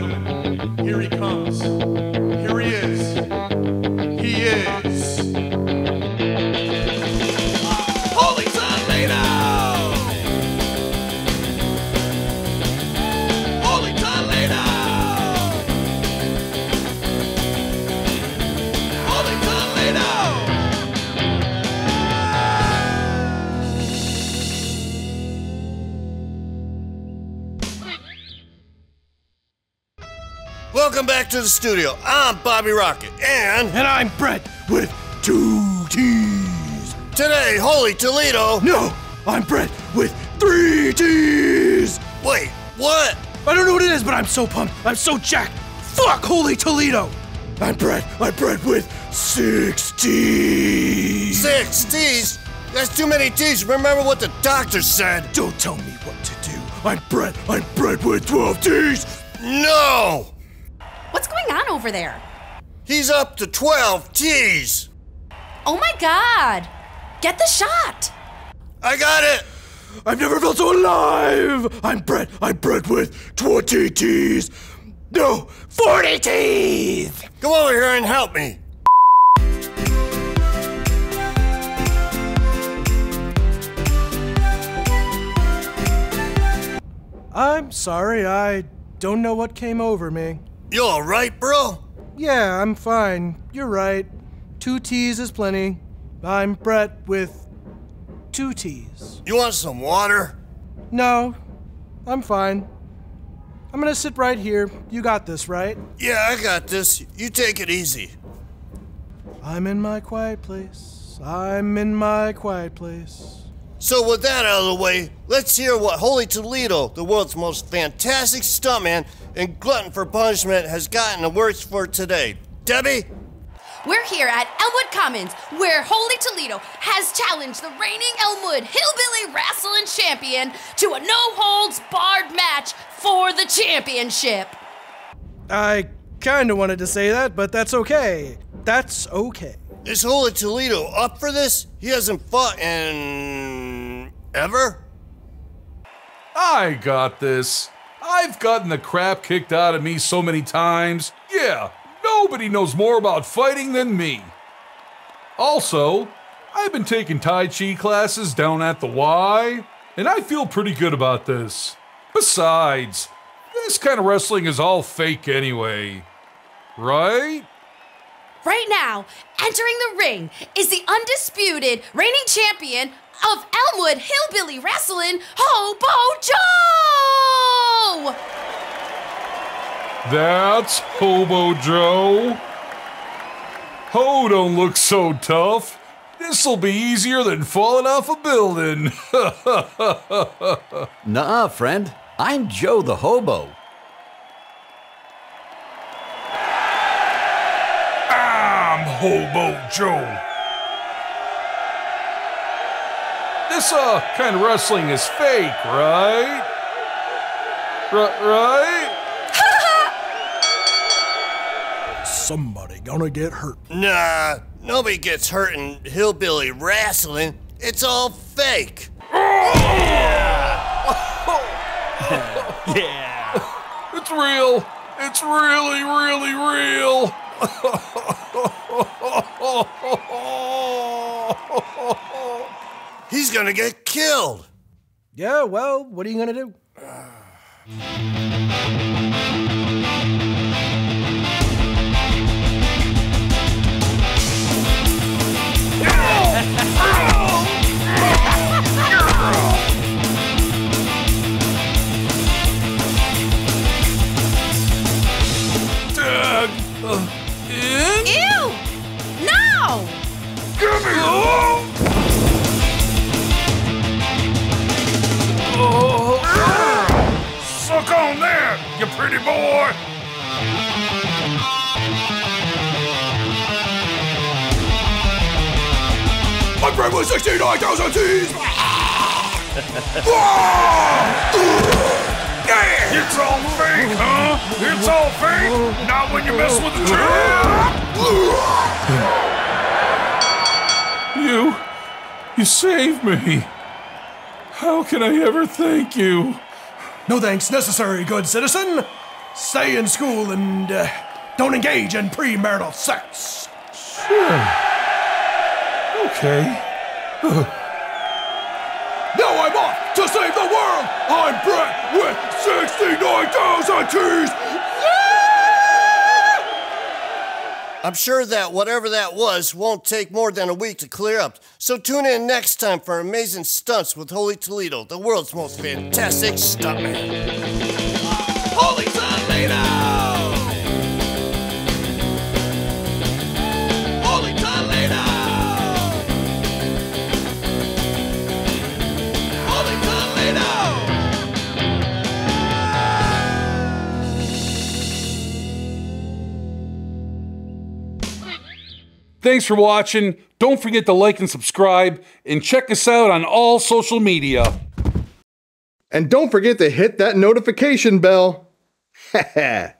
gentlemen, here he comes. Here he is. Welcome back to the studio. I'm Bobby Rocket, and And I'm Brett with two T's. today, Holy Toledo. No, I'm Brett with three T's. Wait, what? I don't know what it is, but I'm so pumped. I'm so jacked. Fuck Holy Toledo. I'm Brett. I'm Brett with six T's. Six T's? That's too many T's. Remember what the doctor said. Don't tell me what to do. I'm Brett. I'm Brett with 12 T's. No! What's going on over there? He's up to 12 T's. Oh my god! Get the shot! I got it. I've never felt so alive. I'm Brett. I'm Brett with 20 T's. No, 40 T's. Come over here and help me. I'm sorry, I don't know what came over me. You all right, bro? Yeah, I'm fine. You're right. Two T's is plenty. I'm Brett with two T's. You want some water? No, I'm fine. I'm gonna sit right here. You got this, right? Yeah, I got this. You take it easy. I'm in my quiet place. I'm in my quiet place. So, with that out of the way, let's hear what Holy Toledo, the world's most fantastic stuntman and glutton for punishment, has gotten the works for today. Debbie? We're here at Elmwood Commons, where Holy Toledo has challenged the reigning Elmwood Hillbilly Wrestling Champion to a no holds barred match for the championship. I kinda wanted to say that, but that's okay. That's okay. Is Holy Toledo up for this? He hasn't fought in. Ever? I got this. I've gotten the crap kicked out of me so many times. Yeah, nobody knows more about fighting than me. Also, I've been taking Tai Chi classes down at the Y, and I feel pretty good about this. Besides, this kind of wrestling is all fake anyway. Right? Right now, entering the ring is the undisputed reigning champion of Elmwood Hillbilly Wrestling, Hobo Joe! That's Hobo Joe. Ho don't look so tough. This'll be easier than falling off a building. Nuh-uh, friend. I'm Joe the Hobo. I'm Hobo Joe. This uh kind of wrestling is fake, right? R- right? Somebody gonna get hurt. Nah, nobody gets hurt in hillbilly wrestling. It's all fake. Yeah. yeah. It's real. It's really, really real. He's gonna get killed. Yeah, well, what are you gonna do? My friend was 69,000 T's! It's all fake, huh? It's all fake. Not when you mess with the truth. You, you saved me. How can I ever thank you? No thanks necessary, good citizen. stay in school and uh, don't engage in premarital sex. Sure. Okay. Now I'm off to save the world. I'm Brett with 69,000 T's. I'm sure that whatever that was won't take more than a week to clear up. So tune in next time for amazing stunts with Holy Toledo, the world's most fantastic stuntman. Thanks for watching. Don't forget to like and subscribe, and check us out on all social media. And don't forget to hit that notification bell.